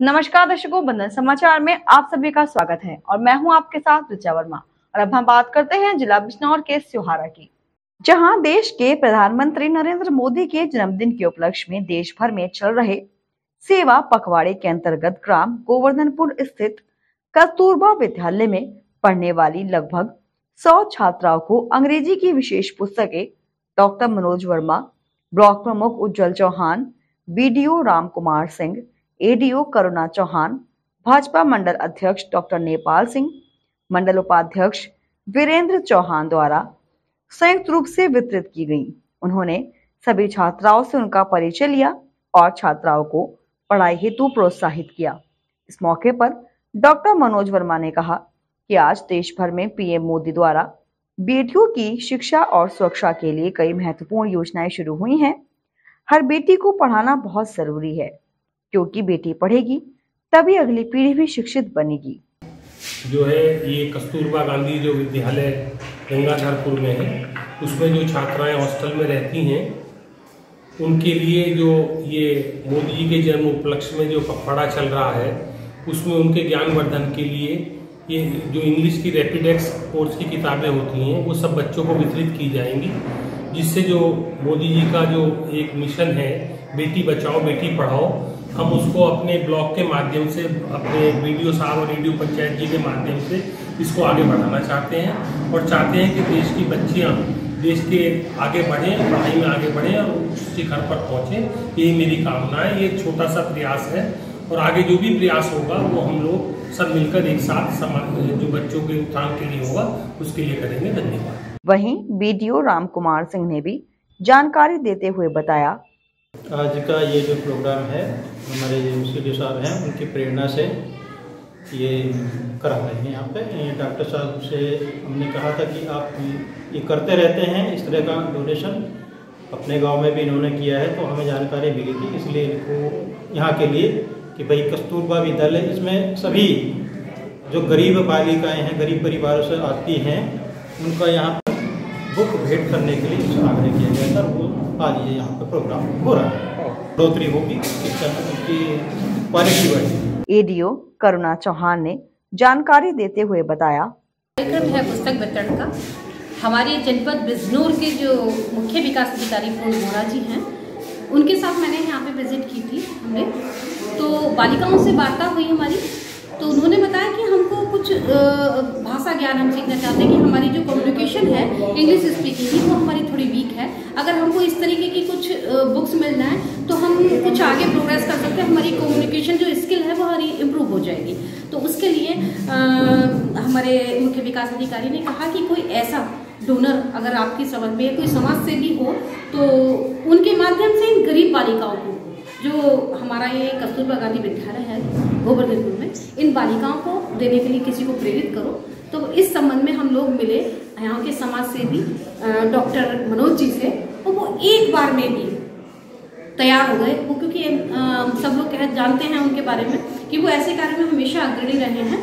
नमस्कार दर्शकों, बंधन समाचार में आप सभी का स्वागत है और मैं हूँ आपके साथ ऋचा वर्मा। और अब हम बात करते हैं जिला बिजनौर के स्योहारा की। जहाँ देश के प्रधानमंत्री नरेंद्र मोदी के जन्मदिन के उपलक्ष्य में देश भर में चल रहे सेवा पखवाड़े के अंतर्गत ग्राम गोवर्धनपुर स्थित कस्तूरबा विद्यालय में पढ़ने वाली लगभग सौ छात्राओं को अंग्रेज़ी की विशेष पुस्तकें, डॉक्टर मनोज वर्मा, ब्लॉक प्रमुख उज्जवल चौहान बीडीओ राम कुमार सिंह एडीओ करुणा चौहान, भाजपा मंडल अध्यक्ष डॉक्टर नेपाल सिंह, मंडल उपाध्यक्ष वीरेंद्र चौहान द्वारा संयुक्त रूप से वितरित की गई। उन्होंने सभी छात्राओं से उनका परिचय लिया और छात्राओं को पढ़ाई हेतु प्रोत्साहित किया। इस मौके पर डॉक्टर मनोज वर्मा ने कहा कि आज देश भर में पीएम मोदी द्वारा बेटियों की शिक्षा और सुरक्षा के लिए कई महत्वपूर्ण योजनाएँ शुरू हुई हैं। हर बेटी को पढ़ाना बहुत ज़रूरी है। क्योंकि बेटी पढ़ेगी, तभी अगली पीढ़ी भी शिक्षित बनेगी। जो है, ये कस्तूरबा गांधी जो विद्यालय गंगाधरपुर में है, उसमें जो छात्राएँ हॉस्टल में रहती हैं, उनके लिए जो ये मोदी जी के जन्म उपलक्ष्य में जो पखवाड़ा चल रहा है, उसमें उनके ज्ञानवर्धन के लिए ये जो इंग्लिश की रैपिडेक्स कोर्स की किताबें होती हैं, वो सब बच्चों को वितरित की जाएँगी, जिससे जो मोदी जी का जो एक मिशन है, बेटी बचाओ, बेटी पढ़ाओ हम उसको अपने ब्लॉग के माध्यम से, अपने वीडियो साहब और रेडियो पंचायत जी के माध्यम से इसको आगे बढ़ाना चाहते हैं और चाहते हैं कि देश की बच्चियाँ देश के आगे बढ़ें, पढ़ाई में आगे बढ़ें और उस शिखर पर पहुँचें। यही मेरी कामना है, ये छोटा सा प्रयास है और आगे जो भी प्रयास होगा, वो हम लोग सब मिलकर एक साथ समाज जो बच्चों के उत्थान के लिए होगा, उसके लिए करेंगे। धन्यवाद। वहीं बीडीओ राम कुमार सिंह ने भी जानकारी देते हुए बताया आज का ये जो प्रोग्राम है, हमारे सी डी साहब हैं, उनकी प्रेरणा से ये करा रहे हैं यहाँ पे। डॉक्टर साहब से हमने कहा था कि आप ये करते रहते हैं, इस तरह का डोनेशन अपने गाँव में भी इन्होंने किया है तो हमें जानकारी मिली थी, इसलिए इनको यहाँ के लिए कि भाई कस्तूरबा विद्यालय, इसमें सभी जो गरीब बालिकाएँ हैं, गरीब परिवारों से आती हैं, उनका यहाँ बुक भेंट करने के लिए आग्रह किया गया था वो आज ये यहाँ पर प्रोग्राम हो रहा है। बढ़ोतरी होगी शिक्षा की क्वालिटी बढ़ेगी। एडीओ करुणा चौहान ने जानकारी देते हुए बताया। कार्यक्रम है पुस्तक वितरण का। हमारे जनपद बिजनौर के जो मुख्य विकास अधिकारी पूर्ण मोरा जी हैं उनके साथ मैंने यहाँ पे विज़िट की थी हमने। तो बालिकाओं से वार्ता हुई हमारी। तो उन्होंने बताया कि हमको कुछ भाषा ज्ञान हम सीखना चाहते हैं कि हमारी जो कम्युनिकेशन है इंग्लिश स्पीकिंग की वो हमारी थोड़ी वीक है। अगर हमको इस तरीके की कुछ बुक्स मिल जाए तो हम कुछ आगे प्रोग्रेस कर सकते हैं। हमारी कम्युनिकेशन जो स्किल है वो हमारी इम्प्रूव हो जाएगी। तो उसके लिए आ, हमारे मुख्य विकास अधिकारी ने कहा कि कोई ऐसा डोनर अगर आपकी समझ में कोई समाज से भी हो तो उनके माध्यम से इन गरीब बालिकाओं को जो हमारा ये कस्तूरबा गांधी विद्यालय है गोवर्धनपुर में इन बालिकाओं को देने के लिए किसी को प्रेरित करो। तो इस संबंध में हम लोग मिले यहाँ के समाज सेवी डॉक्टर मनोज जी से और वो एक बार में भी तैयार हो गए। वो क्योंकि आ, सब लोग कह जानते हैं उनके बारे में कि वो ऐसे कार्य में हमेशा अग्रणी रहे हैं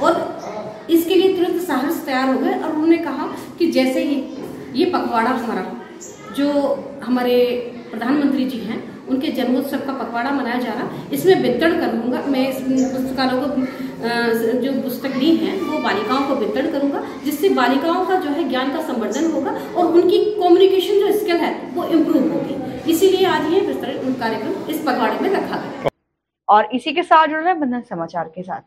और इसके लिए तुरंत साहस तैयार हो गए और उन्होंने कहा कि जैसे ही ये पखवाड़ा हमारा जो हमारे प्रधानमंत्री जी हैं उनके जन्मोत्सव का पखवाड़ा मनाया जा रहा। इसमें वितरण करूँगा। मैं इस पुस्तकालयों को जो पुस्तक ली है, वो बालिकाओं को वितरण करूँगा, जिससे बालिकाओं का जो है ज्ञान का संवर्धन होगा और उनकी कम्युनिकेशन जो स्किल है, वो इम्प्रूव होगी। इसीलिए आज ये विस्तरण कार्यक्रम इस पखवाड़े में रखा गया। और इसी के साथ जुड़ रहे बंधन समाचार के साथ।